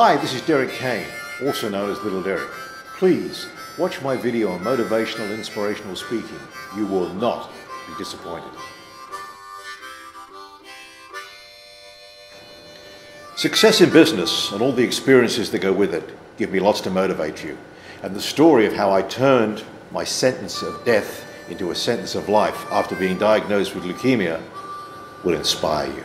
Hi, this is Derek Caine, also known as Little Derek. Please watch my video on motivational, inspirational speaking. You will not be disappointed. Success in business and all the experiences that go with it give me lots to motivate you. And the story of how I turned my sentence of death into a sentence of life after being diagnosed with leukemia will inspire you.